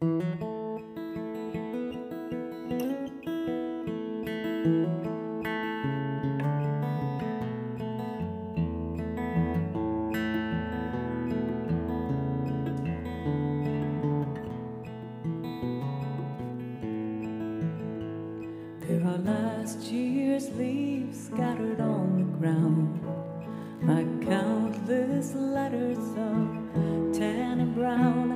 There are last year's leaves scattered on the ground, like countless letters of tan and brown.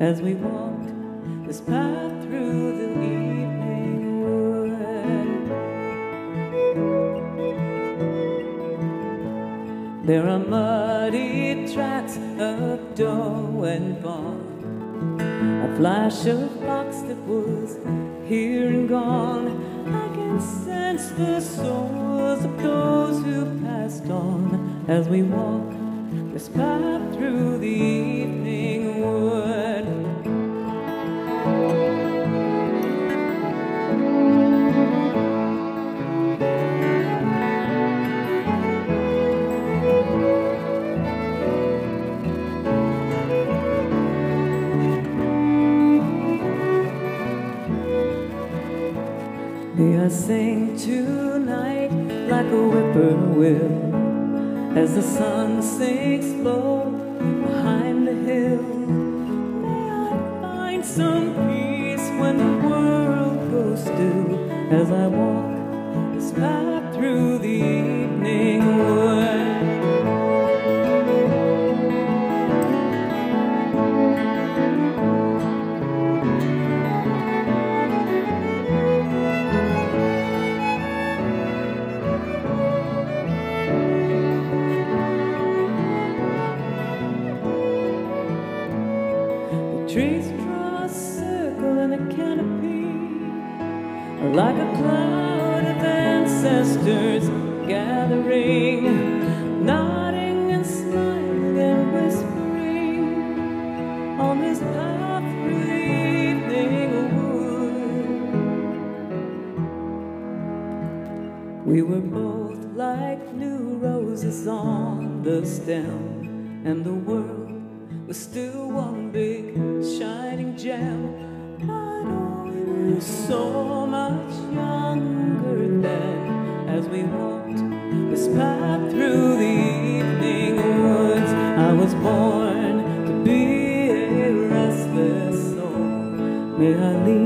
As we walk this path through the evening wood. There are muddy tracks of doe and bone a flash of fox that was here and gone. I can sense the souls of those who passed on as we walk this path through the May I sing tonight like a whippoorwill as the sun sinks low behind the hill. May I find some peace when the world goes still as I walk this path through the evening wood. Trees draw a circle in the canopy, like a cloud of ancestors gathering, nodding and smiling and whispering on this path evening wood. We were both like new roses on the stem, and the world we're still one big shining gem. But oh, we were so much younger then as we walked this path through the evening woods. I was born to be a restless soul. May I leave?